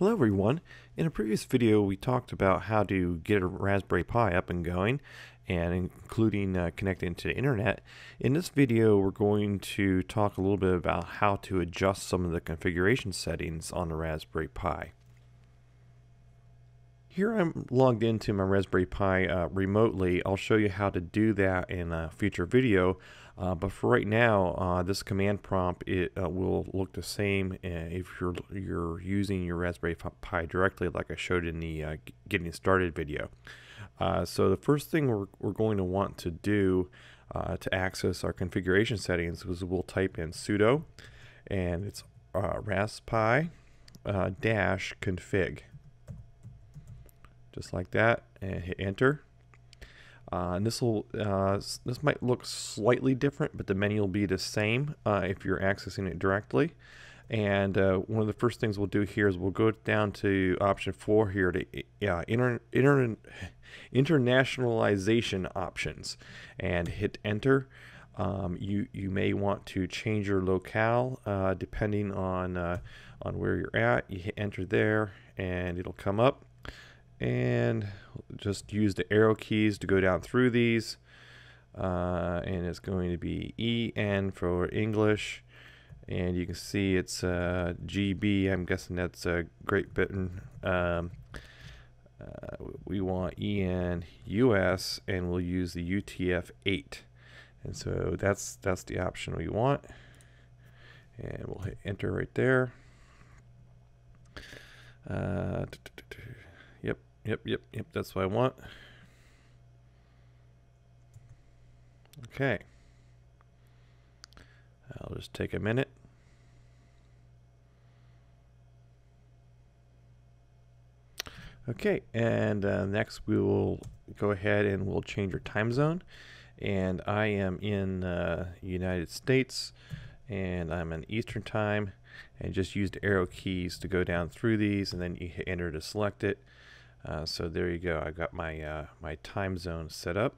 Hello everyone. In a previous video we talked about how to get a Raspberry Pi up and going and including uh, connecting to the internet. In this video we're going to talk a little bit about how to adjust some of the configuration settings on the Raspberry Pi. Here I'm logged into my Raspberry Pi uh, remotely. I'll show you how to do that in a future video. Uh, but for right now, uh, this command prompt it uh, will look the same uh, if you're you're using your Raspberry Pi directly, like I showed in the uh, getting started video. So the first thing we're, we're going to want to do to access our configuration settings is we'll type in sudo, and it's raspi dash config, just like that, and hit enter. Uh, and this will uh, this might look slightly different, but the menu will be the same uh, if you're accessing it directly. And uh, one of the first things we'll do here is we'll go down to option four here to inter, inter, internationalization options and hit enter. Um, you you may want to change your locale uh, depending on uh, on where you're at. You hit enter there, and it'll come up and just use the arrow keys to go down through these uh, and it's going to be EN for English. And you can see it's uh, GB I'm guessing that's a Great Britain um, uh, we want EN US and we'll use the UTF 8 and so that's that's the option we want. And we'll hit enter right there. Uh, Yep, yep, yep, that's what I want. Okay. I'll just take a minute. Okay, and uh, next we will go ahead and we'll change our time zone. And I am in uh, United States, and I'm in Eastern Time, and just used arrow keys to go down through these, and then you hit enter to select it. Uh, so there you go. I've got my uh, my time zone set up.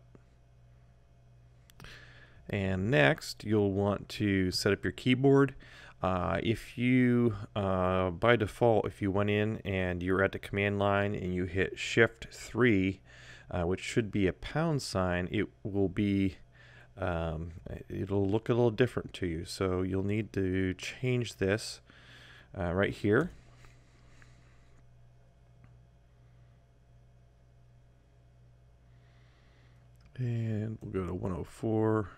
And next, you'll want to set up your keyboard. Uh, if you, uh, by default, if you went in and you're at the command line and you hit Shift 3, uh, which should be a pound sign, it will be, um, it'll look a little different to you. So you'll need to change this uh, right here. And we'll go to 104,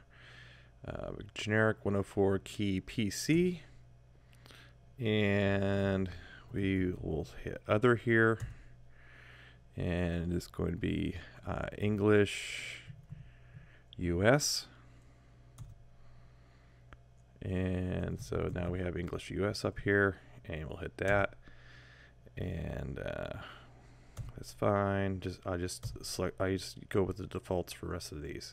uh, generic 104 key PC. And we will hit other here. And it's going to be uh, English US. And so now we have English US up here. And we'll hit that. And uh, it's fine. Just I just select. I just go with the defaults for the rest of these.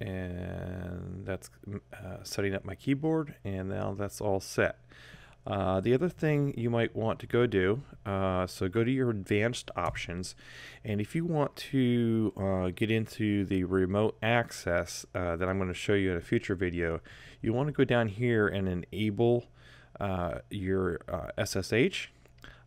And that's uh, setting up my keyboard, and now that's all set. Uh, the other thing you might want to go do, uh, so go to your advanced options, and if you want to uh, get into the remote access uh, that I'm going to show you in a future video, you want to go down here and enable uh, your SSH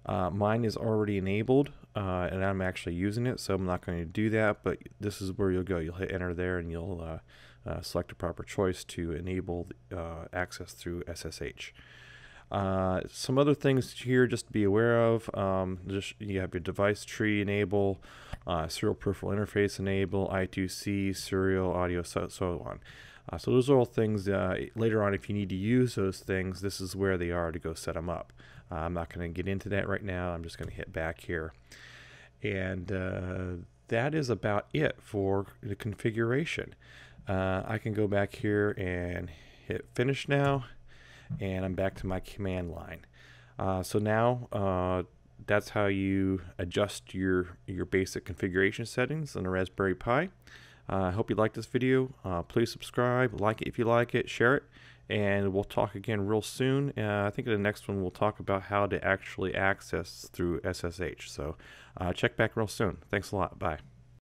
uh, mine is already enabled uh, and I'm actually using it so I'm not going to do that but this is where you'll go. You'll hit enter there and you'll uh, uh select a proper choice to enable uh, access through SSH uh, some other things here just to be aware of um, just you have your device tree enable serial peripheral interface enable I2C serial audio so, so on uh, so those are all things uh, later on if you need to use those things this is where they are to go set them up uh, I'm not going to get into that right now. I'm just going to hit back here. And uh, that is about it for the configuration. Uh, I can go back here and hit finish now. And I'm back to my command line. Uh, so now that's how you adjust your, your basic configuration settings on a Raspberry Pi. Uh, I hope you liked this video. please subscribe, like it if you like it, share it and we'll talk again real soon. Uh, I think in the next one we'll talk about how to actually access through SSH. So uh, check back real soon. Thanks a lot. Bye.